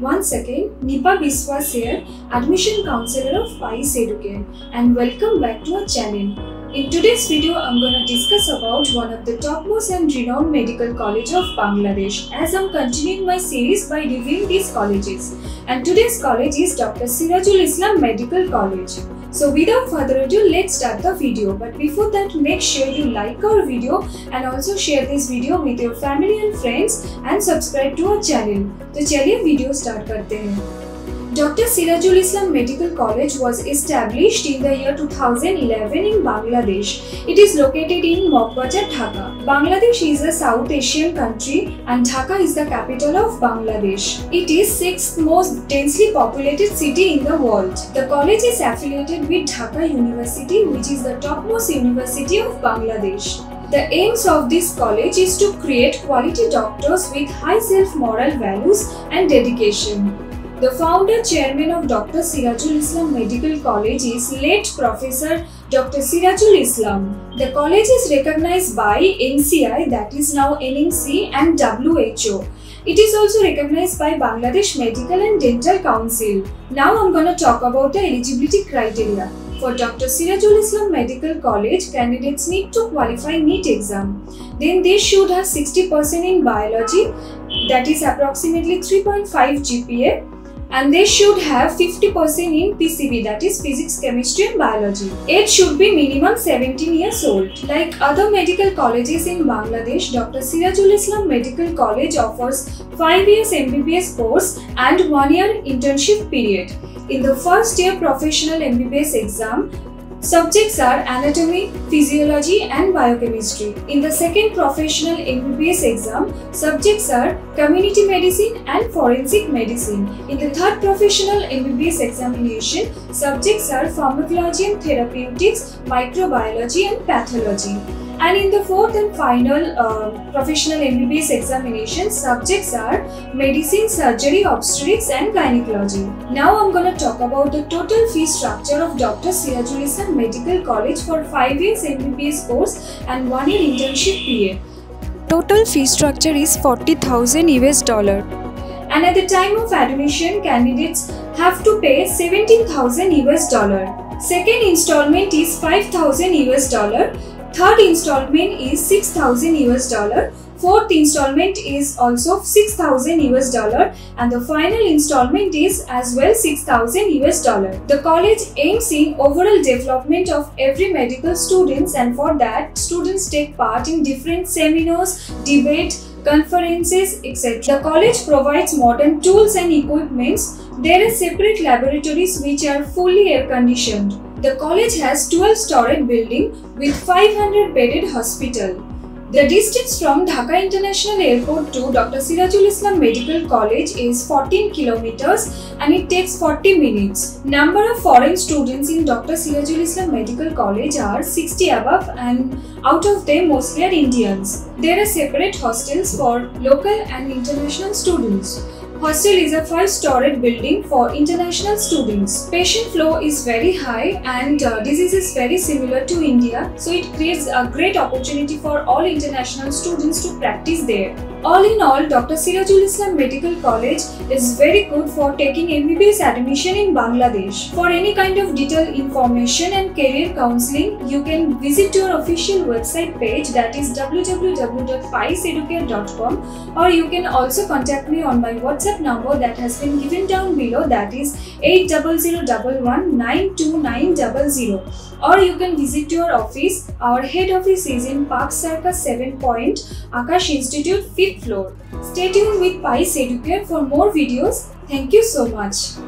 Once again, Nipa Biswas here, Admission Counselor of PICE Educare and welcome back to our channel. In today's video, I'm to discuss about one of the topmost and renowned medical college of Bangladesh as I'm continuing my series by reviewing these colleges. And today's college is Dr. Sirajul Islam Medical College. So without further ado, let's start the video. But before that, make sure you like our video and also share this video with your family and friends and subscribe to our channel. तो चलिए video start करते हैं Dr. Sirajul Islam Medical College was established in the year 2011 in Bangladesh. It is located in Mokbajar, Dhaka. Bangladesh is a South Asian country and Dhaka is the capital of Bangladesh. It is sixth most densely populated city in the world. The college is affiliated with Dhaka University which is the topmost university of Bangladesh. The aims of this college is to create quality doctors with high self-moral values and dedication. The founder chairman of Dr. Sirajul Islam Medical College is late Professor Dr. Sirajul Islam. The college is recognized by MCI that is now NMC and WHO. It is also recognized by Bangladesh Medical and Dental Council. Now I'm going to talk about the eligibility criteria. For Dr. Sirajul Islam Medical College, candidates need to qualify NEET exam. Then they should have 60% in biology, that is approximately 3.5 GPA, and they should have 50% in PCB that is physics, chemistry and biology. Age should be minimum 17 years old. Like other medical colleges in Bangladesh, Dr. Sirajul Islam Medical College offers 5 years MBBS course and 1 year internship period. In the first year professional MBBS exam, Subjects are anatomy, physiology and biochemistry. In the second professional MBBS exam, subjects are community medicine and forensic medicine. In the third professional MBBS examination, subjects are pharmacology and therapeutics, microbiology and pathology. And in the fourth and final uh, professional MBBS examination, subjects are medicine, surgery, obstetrics and gynecology. Now I'm going to talk about the total fee structure of Dr. Sirajul Islam Medical College for 5 years MBBS course and 1 year internship period. Total fee structure is 40,000 US dollar. And at the time of admission, candidates have to pay 17,000 US dollar. Second installment is 5,000 US dollar Third installment is 6000 US dollar. Fourth installment is also 6000 US dollar and the final installment is as well 6000 US dollar. The college aims in overall development of every medical students and for that students take part in different seminars, debate, conferences, etc. The college provides modern tools and equipments. There are separate laboratories which are fully air conditioned. The college has 12 storied building with 500 bedded hospital. The distance from Dhaka International Airport to Dr. Sirajul Islam Medical College is 14 kilometers and it takes 40 minutes. Number of foreign students in Dr. Sirajul Islam Medical College are 60 above and out of them mostly are Indians. There are separate hostels for local and international students. Hostel is a five-storied building for international students. Patient flow is very high and uh, disease is very similar to India, so it creates a great opportunity for all international students to practice there. All in all, Dr. Sirajul Islam Medical College is very good for taking MBBS admission in Bangladesh. For any kind of detailed information and career counseling, you can visit your official website page that is www.piceeducare.com or you can also contact me on my WhatsApp number that has been given down below that is 8001192900 or you can visit your office. Our head office is in Park Circus 7 Point, Akash Institute 5th floor. Stay tuned with PICE Educare for more videos. Thank you so much.